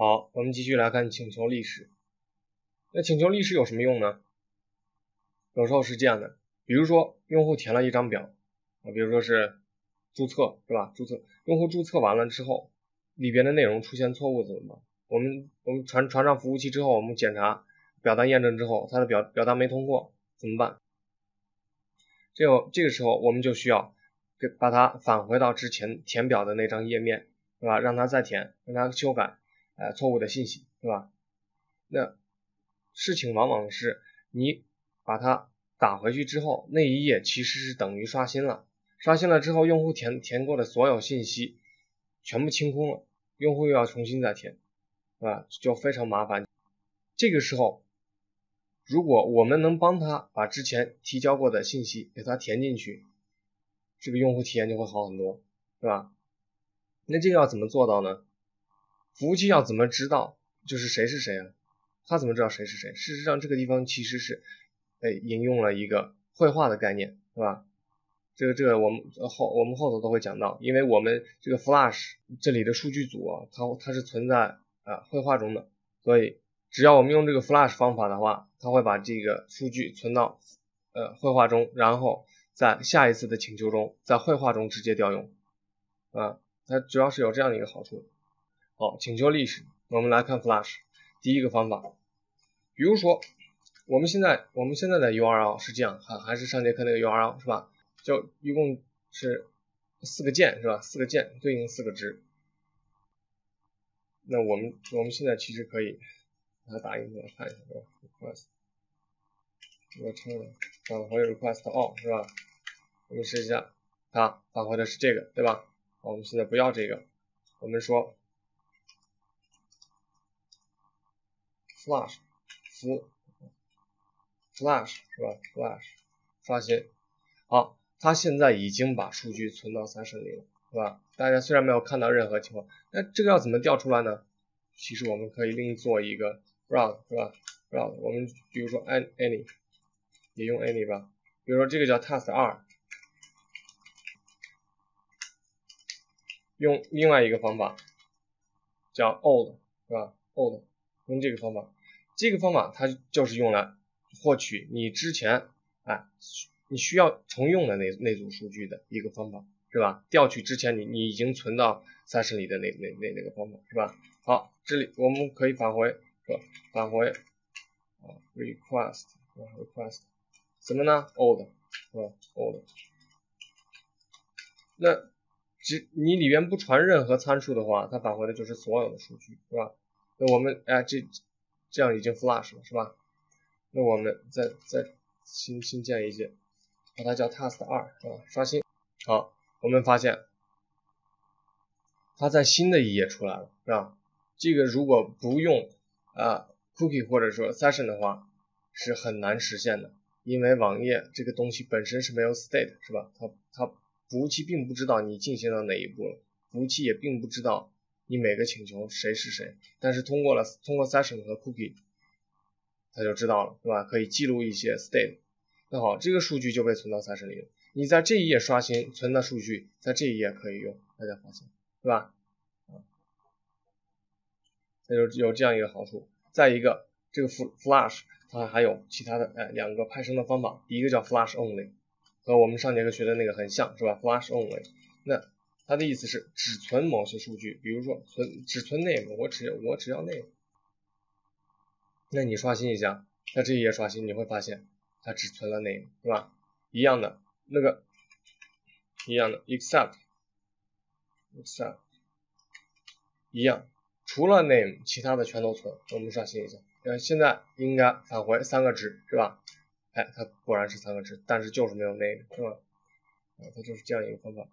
好，我们继续来看请求历史。那请求历史有什么用呢？有时候是这样的，比如说用户填了一张表啊，比如说是注册是吧？注册用户注册完了之后，里边的内容出现错误怎么办？我们我们传传上服务器之后，我们检查表单验证之后，他的表表单没通过怎么办？这个这个时候我们就需要给把它返回到之前填表的那张页面，是吧？让他再填，让他修改呃错误的信息，是吧？那事情往往是你。把它打回去之后，那一页其实是等于刷新了。刷新了之后，用户填填过的所有信息全部清空了，用户又要重新再填，是吧？就非常麻烦。这个时候，如果我们能帮他把之前提交过的信息给他填进去，这个用户体验就会好很多，是吧？那这个要怎么做到呢？服务器要怎么知道就是谁是谁啊？他怎么知道谁是谁？事实上，这个地方其实是。哎，引用了一个绘画的概念，是吧？这个这个我们后我们后头都会讲到，因为我们这个 Flash 这里的数据组啊，它它是存在啊绘画中的，所以只要我们用这个 Flash 方法的话，它会把这个数据存到呃绘画中，然后在下一次的请求中，在绘画中直接调用啊，它主要是有这样的一个好处。好，请求历史，我们来看 Flash 第一个方法，比如说。我们现在我们现在的 URL 是这样，还还是上节课那个 URL 是吧？就一共是四个键是吧？四个键对应四个值。那我们我们现在其实可以把它打印出来看一下是吧？request，我称返回 request all 是吧？我们试一下，它返回的是这个对吧？我们现在不要这个，我们说 flash 服。Flash 是吧？Flash 刷新，好，它现在已经把数据存到 Session 里了，是吧？大家虽然没有看到任何情况，那这个要怎么调出来呢？其实我们可以另做一个 Browse 是吧？Browse 我们比如说 Any 也用 Any 吧，比如说这个叫 Task 二，用另外一个方法叫 Old 是吧？Old 用这个方法，这个方法它就是用来。获取你之前哎，你需要重用的那那组数据的一个方法是吧？调取之前你你已经存到三十里的那那那那个方法是吧？好，这里我们可以返回是吧？返回，request 啊，request 什么呢？old 是吧？old 那只你里边不传任何参数的话，它返回的就是所有的数据是吧？那我们哎这这样已经 flush 了是吧？那我们再再新新建一些，把它叫 task 二啊，刷新。好，我们发现它在新的一页出来了，是吧？这个如果不用啊 cookie 或者说 session 的话，是很难实现的，因为网页这个东西本身是没有 state，是吧？它它服务器并不知道你进行到哪一步了，服务器也并不知道你每个请求谁是谁，但是通过了通过 session 和 cookie。他就知道了，对吧？可以记录一些 state。那好，这个数据就被存到 session 里了。你在这一页刷新存的数据，在这一页可以用，大家发现，对吧？啊，它就有这样一个好处。再一个，这个 flash 它还有其他的哎两个派生的方法，一个叫 flash only，和我们上节课学的那个很像，是吧？flash only，那它的意思是只存某些数据，比如说存只存 name，我只我只要 name。那你刷新一下，在这一页刷新，你会发现它只存了 name，是吧？一样的，那个一样的，except，except，一样，除了 name，其他的全都存。我们刷新一下，呃，现在应该返回三个值，是吧？哎，它果然是三个值，但是就是没有 name，是吧？啊，它就是这样一个方法。